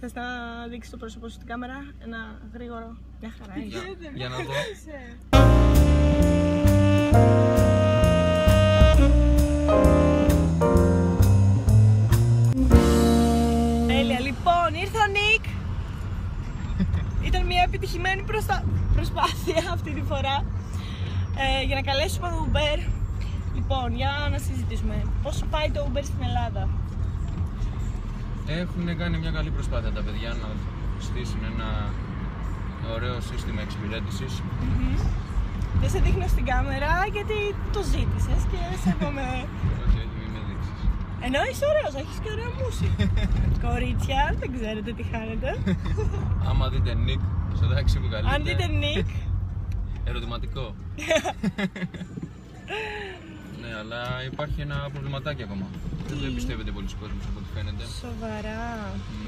Θες να δείξεις το πρόσωπο σου στην κάμερα, ένα γρήγορο, μια χαρά είναι. Για, για να δω. Τέλεια, λοιπόν, ήρθε ο Νίκ. Ήταν μια επιτυχημένη προστα... προσπάθεια αυτή τη φορά ε, για να καλέσουμε Uber. Λοιπόν, για να συζητήσουμε. Πώς πάει το Uber στην Ελλάδα; Έχουν κάνει μια καλή προσπάθεια τα παιδιά να στήσουν ένα ωραίο σύστημα εξυπηρέτησης. Δεν σε δείχνω στην κάμερα γιατί το ζήτησες και σε έχουμε... Όχι, όχι, μην με δείξεις. Ενώ είσαι ωραίος, έχεις και ωραία μουσι. Κορίτσια, δεν ξέρετε τι χάνετε. Άμα δείτε Nick, στο τάξη που καλείτε. Αν δείτε Νίκ, Ερωτηματικό. ναι, αλλά υπάρχει ένα προβληματάκι ακόμα. Δεν το εμπιστεύεται πολλοί κόσμος από ό,τι φαίνεται. Σοβαρά.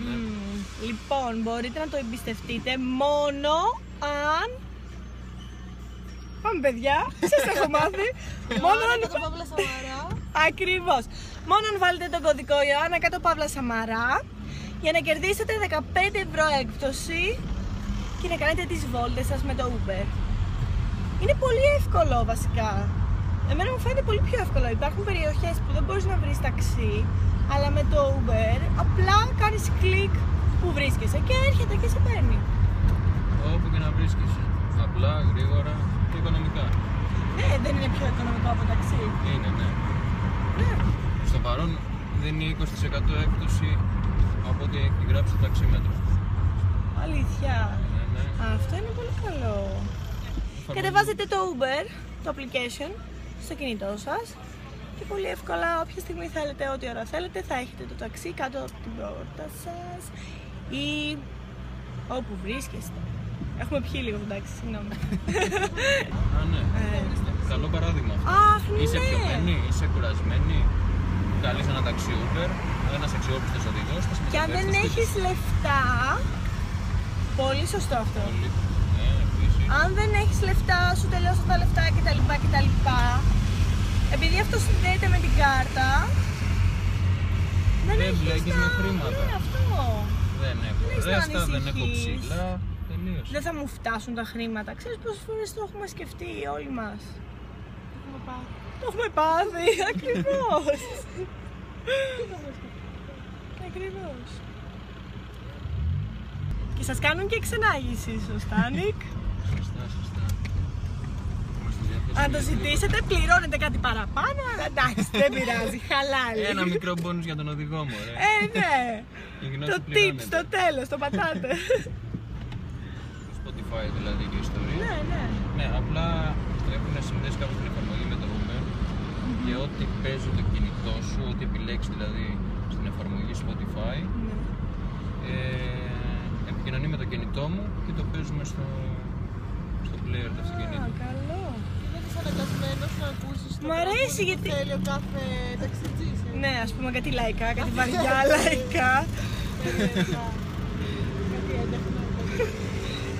Ναι. Μμμ. Λοιπόν, μπορείτε να το εμπιστευτείτε μόνο αν. Πάμε, παιδιά. Σας έχω μάθει. μόνο αν. το Παύλα Σαμαρά. Ακριβώς. Μόνο αν βάλετε τον κωδικό Ιωάννα κάτω Παύλα Σαμαρά για να κερδίσετε 15 ευρώ έκπτωση και να κάνετε τις βόλτες σας με το Uber. Είναι πολύ εύκολο βασικά. Εμένα μου φαίνεται πολύ πιο εύκολο. Υπάρχουν περιοχές που δεν μπορείς να βρεις ταξί, αλλά με το Uber απλά κάνεις κλικ που βρίσκεσαι και έρχεται και σε παίρνει. Όπου και να βρίσκεσαι. Απλά, γρήγορα και οικονομικά. Ναι, δεν είναι πιο οικονομικό από ταξί. Είναι, ναι. Ναι. Στο παρόν δίνει 20% έκπτωση από ό,τι έχει γράψει το ταξίμετρο. Αλήθεια. Ναι, ναι. Αυτό είναι πολύ καλό. Κατεβάζετε το Uber, το application, στο κινητό σας και πολύ εύκολα όποια στιγμή θέλετε, ό,τι ώρα θέλετε, θα έχετε το ταξί κάτω από την πόρτα σας ή όπου βρίσκεστε. Έχουμε πιει λίγο εντάξει, συγγνώμη. Α, ναι. Ε, Καλό παράδειγμα. αυτό. Αχ, Είσαι ναι. πιωμένη, είσαι κουρασμένη. Καλείς ένα ταξί Uber, ένας αξιόπιστος οδηγός. Και αν δεν έχεις λεφτά, πολύ σωστό αυτό. Πολύ. Ναι, επίσης. Αν δεν έχεις λεφτά, σου τελειώσαν τα λεφτά κτλ. κτλ. Επειδή αυτό συνδέεται με την κάρτα, δεν Δεν έχεις μπλέκεις τα- με χρήματα. Ναι, αυτό. Δεν έχω Μην ρέστα, δεν έχω ανησυχείς. ψηλά. Τελείωσε. Δεν θα μου φτάσουν τα χρήματα. Ξέρεις πόσες φορές το έχουμε σκεφτεί όλοι μας; Το έχουμε πάθει, ακριβώς. ακριβώς. Και σας κάνουν και εξενάγηση, σωστά, Νίκ; Σωστά, σωστά. Είμαστε διάθεσιμοι Αν το για ζητήσετε, πληρώνετε κάτι παραπάνω, αλλά εντάξει, δεν πειράζει, χαλάλι. λίγο. Ένα μικρό μπόνους για τον οδηγό μου, ρε. Ε, ναι. Η γνώση το tip πληρώνεται. στο τέλος, το πατάτε. Το Spotify δηλαδή και η ιστορία. ναι, ναι. Ναι, απλά έχουν συνδέσεις κάπως την εφαρμογή με το Uber και ό,τι παίζει το κινητό σου, ό,τι επιλέξεις δηλαδή στην εφαρμογή Spotify, Ναι. ε, επικοινωνεί με το κινητό μου και το παίζουμε στο, στο player του Α, αυτοκινήτου. καλό. Δεν είσαι αναγκασμένος να ακούσεις το Μ' αρέσει τραγούδι που γιατί- θέλει ο κάθε ταξιτζής. ε. Ναι, ας πούμε κάτι λαϊκά, κάτι βαριά λαϊκά. Ε, θα. Κάτι έντεχνα.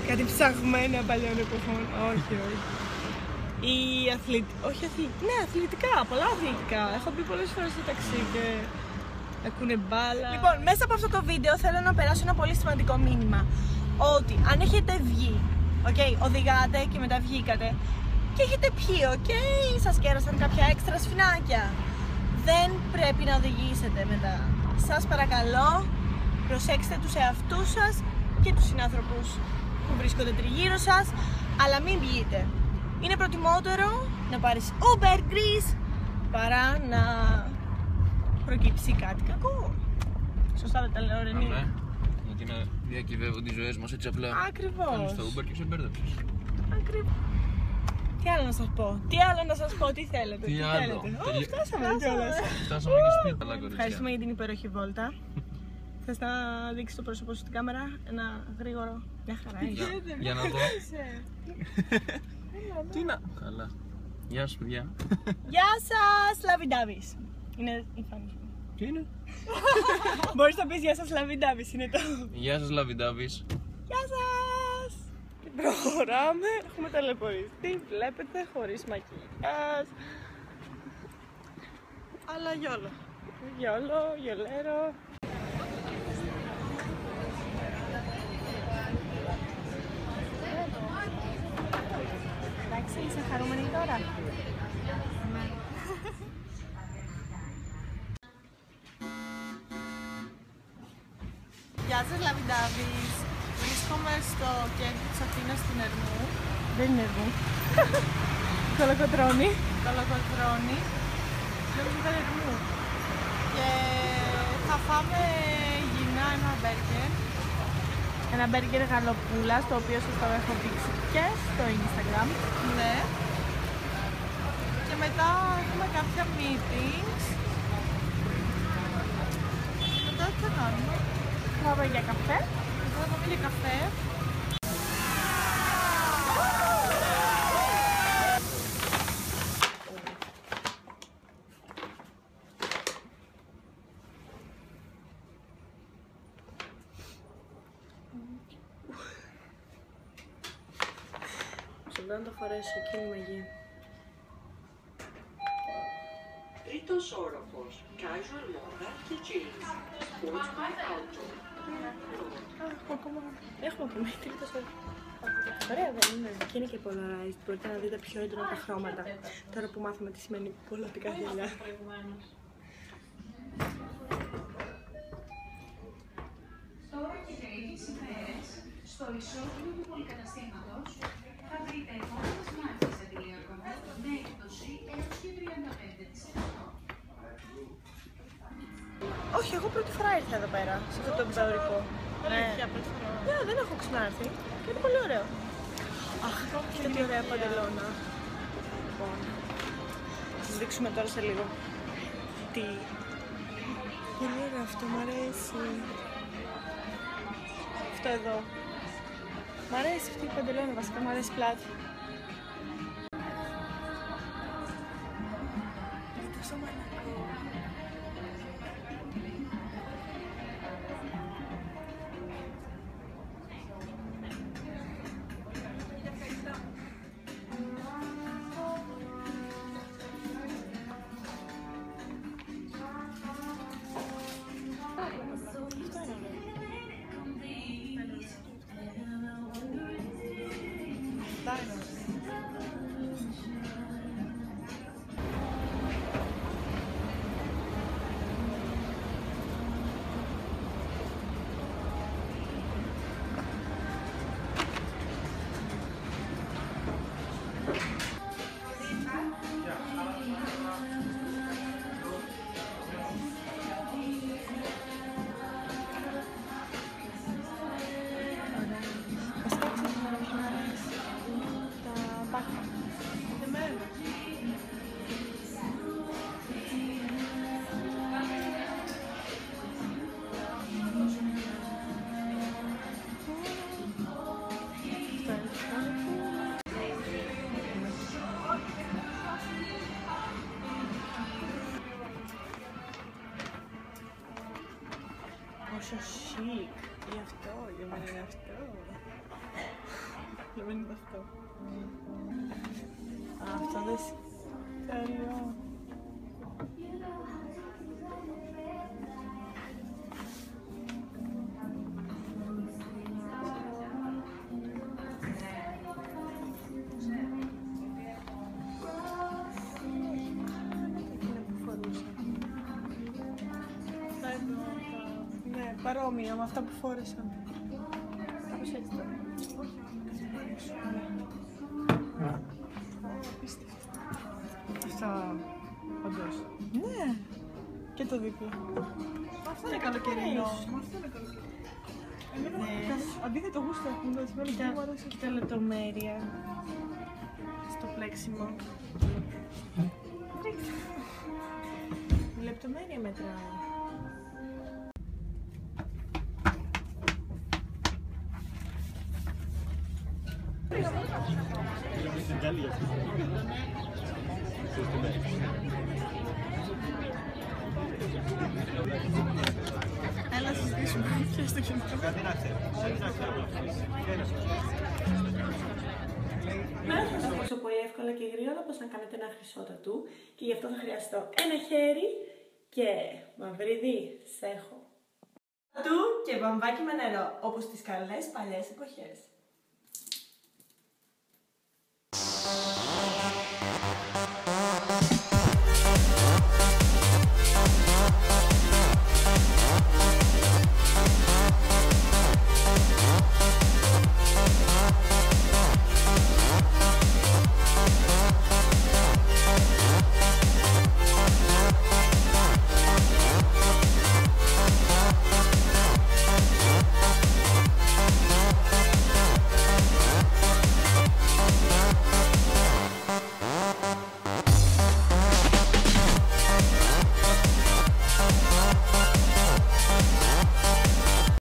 Κάτι ψαγμένα παλιών εποχών. όχι, όχι. Ή αθλητικά. Όχι αθλητικά. Ναι, αθλητικά. Πολλά αθλητικά. Έχω πει πολλές φορές στο ταξί και ακούνε μπάλα. Λοιπόν, μέσα από αυτό το βίντεο θέλω να περάσω ένα πολύ σημαντικό μήνυμα. Ότι αν έχετε βγει, οκ, οδηγάτε και μετά βγήκατε και έχετε πιει, οκ, σας κέρασαν κάποια έξτρα σφινάκια. Δεν πρέπει να οδηγήσετε μετά. Σας παρακαλώ, προσέξτε τους εαυτούς σας και τους συνάνθρωπους που βρίσκονται τριγύρω σας, αλλά μην πιείτε. Είναι προτιμότερο να πάρεις Uber Greece παρά να προκύψει κάτι κακό. Σωστά δεν τα λέω, Ρενή. Αμέ. Γιατί να διακυβεύονται οι ζωές μας έτσι απλά. Ακριβώς. Κάνεις το Uber και σε μπέρδεψες. Ακριβώς. Τι άλλο να σας πω, τι άλλο να σας πω, τι θέλετε, Τι τι, άλλο; θέλετε; Ω, Τελει- φτάσαμε κιόλας. Φτάσαμε και σπίτι, καλά κορίτσια. Ευχαριστούμε για την υπέροχη βόλτα. Θες να δείξεις το πρόσωπό σου στην κάμερα, ένα γρήγορο, μια χαρά είναι. Για, για να δω. Είσαι. Τι να. Καλά. Γεια σου, παιδιά. Γεια σας, Λαβιντάβης. Είναι η φάνη σου. Τι είναι; Μπορείς να πεις γεια σας, Λαβιντάβης, είναι το. Γεια σας, Λαβιντάβης. Γεια σας! Προχωράμε, έχουμε ταλαιπωρηθεί, βλέπετε, χωρίς μακιγιάζ. Αλλά γιόλο. Γιόλο, γιολέρο. Εντάξει, είσαι χαρούμενη τώρα. Γεια σας Λαβιντάβι! Βρίσκομαι στο κέντρο της Αθήνας στην Ερμού, Δεν είναι εγώ. Κολοκοτρώνει. Κολοκοτρώνη. Νομίζω ήταν Ερμού. Και θα φάμε γυνά ένα μπέργκερ. Ένα μπέργκερ γαλοπούλας, το οποίο σας το έχω δείξει και στο Instagram. Ναι. Και μετά έχουμε κάποια meetings. Μετά τι θα κάνουμε; Θα πάμε για καφέ. Μετά θα πάμε για καφέ. Σου να το φορέσω, εκείνη η μαγεία. Τρίτος όροφος, casual moda και jeans. Sportswear outdoor. Έχουμε ακόμα. Έχουμε ακόμα τρίτος σώμα. Ωραία δεν είναι. Και είναι και polarized. Μπορείτε να δείτε πιο έντονα τα χρώματα. Τώρα που μάθαμε τι σημαίνει πολλαπικά γυαλιά. Τώρα και τρίτη ημέρες, στο ισόγειο του πολυκαταστήματος θα βρείτε επόμενες μάρκες αντιλιακών με έκπτωση έως και 35%. Όχι, εγώ πρώτη φορά ήρθα εδώ πέρα, σε αυτό το εμπεδορικό. Αλήθεια, πρώτη φορά. Ναι, δεν έχω ξανάρθει. Και είναι πολύ ωραίο. Αχ, κοίτα τι ωραία παντελώνα. Λοιπόν, θα σας δείξουμε τώρα σε λίγο. Τι. Πολύ ωραίο αυτό, μ' αρέσει. Αυτό εδώ. Μ' αρέσει αυτή η παντελώνα, βασικά μ' αρέσει η πλάτη. Πόσο chic. Γι' αυτό, για μένα είναι αυτό. Για παρόμοια με αυτά που φόρεσα. Κάπως έτσι τώρα. Απίστευτο. Αυτά, όντως. Ναι. Και το δίπλα. Αυτό είναι καλοκαιρινό. αρέσει. Αυτό είναι καλοκαιρινό. Εμένα Ναι. κα- αντίθετο γούστο έχουν δώσει. Εμένα Κοίτα, δεν μου αρέσει. κοίτα λεπτομέρεια στο πλέξιμο. Η λεπτομέρεια μετράει. Έλα συζητήσουμε. Πιες το κινητό. Θα το δείξω πολύ εύκολα και γρήγορα πώς να κάνετε ένα χρυσό του και γι' αυτό θα χρειαστώ ένα χέρι και μαυρίδι σέχο. Του και βαμβάκι με νερό, όπως τις καλές παλιές εποχές.